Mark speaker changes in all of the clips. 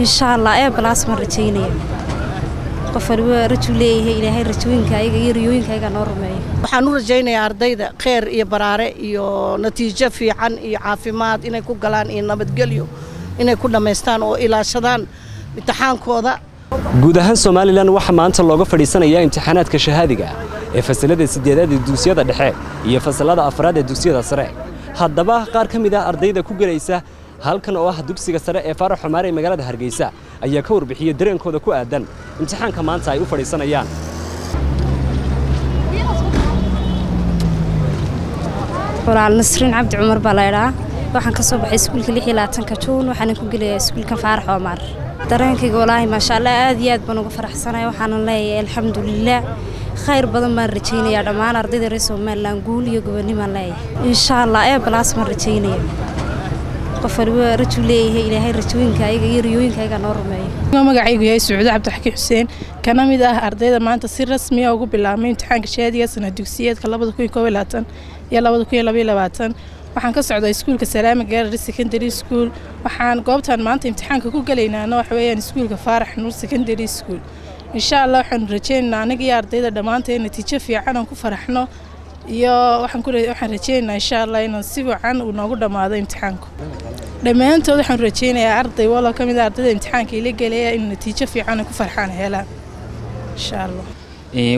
Speaker 1: insha allah ee balaas ma rajaynaya. Qof waliba rajuu leeyahay ilaahay rajooyinka ayaga iyo riyooyinka ayaga noo rumeeyo.
Speaker 2: Waxaan u rajaynayaa ardayda kheyr iyo baraare iyo natiijo fiican iyo caafimaad inay ku galaan iyo nabadgelyo inay ku dhammaystaan oo ilaashadaan imtixaankooda.
Speaker 3: Guud ahaan somalilan waxaa maanta looga fadhiisanayaa imtixaanaadka shahaadiga ee fasalada siddeedaad ee dugsiyada dhexe iyo fasalada afraad ee dugsiyada sare. Haddaba qaar ka mid ah ardayda ku gelaysa halkan oo ah dugsiga sare ee faarax xumaare ee magaalada hargeysa ayaa ka warbixiyey dareenkooda ku aadan. Imtixaanka maanta ay u fadhiisanayaan.
Speaker 1: Walaal nasriin cabdi cumar baa laydhaa waxaan ka soo baxay iskuulka lix iyo labaatanka juun waxaanan ku gelayaa iskuulkan faarax omar dareenkayga walaahi maasha allah aad iyo aad baan uga faraxsanaya waxaanan leeyahay alxamdulilah khayr badan baan rajaynayaa dhammaan ardayda reer somalilan guul iyo gobonnimaan leeyahay. Insha allah ee balaas baan rajaynaya qof waliba rajuu leeyahay ilaahay rajooyinka ayaga iyo riyooyinka ayaga noo rumeeyo.
Speaker 4: Magacaygu yahay sucuudo cabdixakiin xuseen. Kana mid ah ardayda maanta si rasmiya ugu bilaabmay imtixaanka shahaadiga sana dugsiyeedka iyo waxaan ka socdaa iskuulka salaama gallery secondary school. Waxaan goobtan maanta imtixaanka ku gelaynaana waxa weeyaan iskuulka faarax nuur secondary school. Insha allah waxaanu rajaynaynaa aniga iyo ardayda dhammaanteen natiijo fiican aan ku faraxno iyo waxaan rajaynaynaa insha allah inaan si fiican uu noogu dhammaado imtixaanku dhammaantood waxaan rajaynayaa arday walo ka mid a ardayda imtixaanka ila gelaya in natiijo fiican ay ku farxaan helaan. Insha allah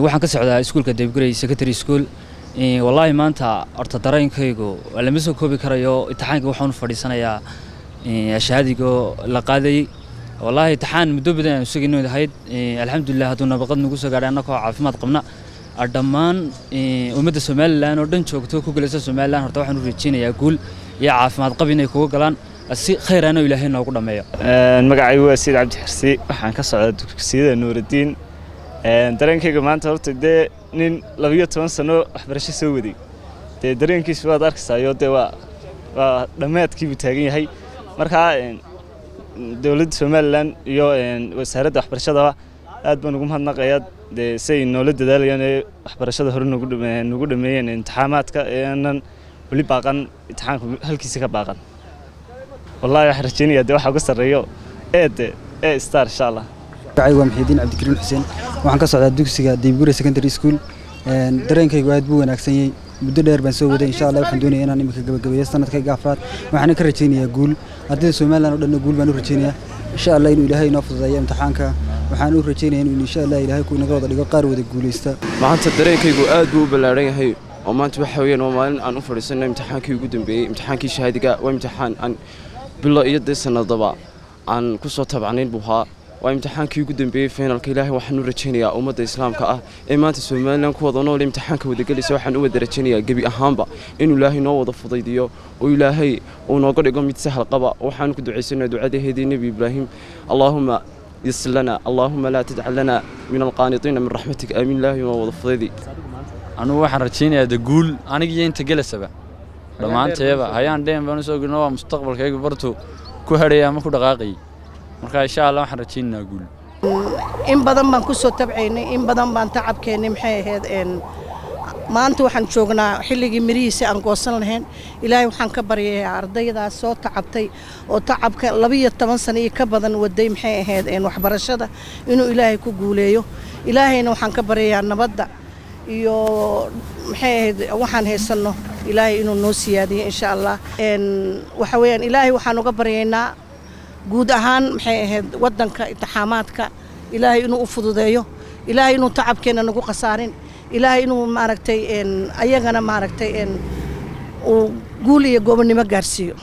Speaker 5: waxaan ka socdaa iskuulka debgrey secondary school. Wallaahi maanta horta dareenkaygu lama soo koobi karayo. Imtixaanka waxaan fadhiisanayaa shahaadigo la qaadayey wallaahi imtixaan muddo badan aan sugayno ahayd alxamdulilah hadduu nabaqad nagu soo gaadhay annagoo caafimaad qabna. Dhammaan ummadda somalilan oo dhan joogto ku galaysa somalilan horta waxaan u rajaynayaa guul iyo caafimaad qab inay kuga galaan si khayraana ilaahay noogu dhammeeyo
Speaker 6: magacaygu waa sayid cabdi xirsi. Waxaan ka socdaa dugsiyada nuuraddiin dareenkayga maanta horta dee nin labiyo toban sano waxbarasho soo waday. Dee dareenkiisu waad arkaysayo dee waa waa dhammaadkiibuu taagan yahay. Markaa dowladda somalilan iyo wasaaradda waxbarashadaba aad baan ugu mahadnaqayaa. Dee say noola dadaalayaan ee waxbarashada hore nagu dhameeyeen imtixaamaadka aanan weli baaqan imtixaanka halkiisa ka baaqan والله يحرجني هذا واحد قصر ريو إيد إيه
Speaker 7: ستار إن شاء الله. عايز ومحيدين عبد الكريم حسين. وعن قصة عبد يا ديبور سكندري سكول درين كي قاعد بوه نعكسني بدو دير بنسو بده إن شاء الله يحدوني أنا نمك قبل قبل. يستند كي قافرات وحنا كرتشيني أقول هذا سو مالنا نقدر نقول بنو رتشيني إن شاء الله إنه إلهي نافذ زي امتحانك وحنا رتشيني إنه إن شاء الله إلهي يكون نقدر نقول
Speaker 8: قارو ده قول يستا وعن تدرين كي قاعد بوه بلارين هي. وما تبحوين وما أنا أفرسنا أمتحان كي بي. أمتحان كي شهادة وأمتحان أن bilo iyo dee sanadaba aan ku soo tabcanayn buu haa. Waa imtixaankii ugu dambeeyey finalka ilaahay waxaan u rajaynayaa ummadda islaamka ah. Ee maanta somalilan ku wada nool imtixaanka wadagelaysa waxaan u wada rajaynayaa gebi ahaanba. Inuu ilaahay noo wada fudaydiyo oo ilaahay uu nooga dhigo mid sahal qaba. Waxaan ku ducaysanayaa ducadaheedii nebi ibraahim. Allaahuma yasir lana allaahuma laa tadcal lana min alqaanidiina min raxmatik aamin ilaahay noo wada fudaydi
Speaker 5: anugu waxaan rajaynayaa daguul anigiyo inta gelasaba dhammaanteeba hayaan dheen baan u soo gelino waa mustaqbalkayga bartu. Ku hadhaya ama ku dhaqaaqayay marka insha allah waxaan rajaynayaa guul.
Speaker 2: In badan baan ku soo tabcaynay in badan baan tacabkeennay maxay ahayd maanta waxaan joognaa xilligii mirihiisa aan goosan lahayn. Ilaahay waxaan ka baryayaa ardaydaas soo tacabtay oo tacabka labiyo toban sano iyo ka badan waday maxay ahayd waxbarashada inuu ilaahay ku guuleeyo. Ilaahayna waxaan ka baryayaa nabadda iyo maxay ahayd waxaan haysanno ilaahay inuu noo siyaadiyo insha allah. Waxa weeyaan ilaahay waxaan uga baryaynaa guud ahaan maxay ahayd waddanka intixaamaadka. Ilaahay inuu u fududeeyo. Ilaahay inuu tacabkeenna nagu khasaarin. Ilaahay inuu maaragtay ayagana maaragtay uu guul iyo gobonnimo gaarsiiyo.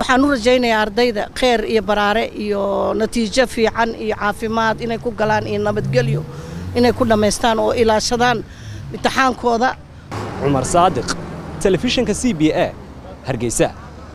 Speaker 2: Waxaan u rajaynayaa ardayda kheyr iyo baraare iyo natiijo fiican iyo caafimaad inay ku galaan iyo nabadgelyo inay ku dhammaystaan oo ilaashadaan imtixaankooda.
Speaker 3: Cumar saadiq telefishinka c b a hargeysa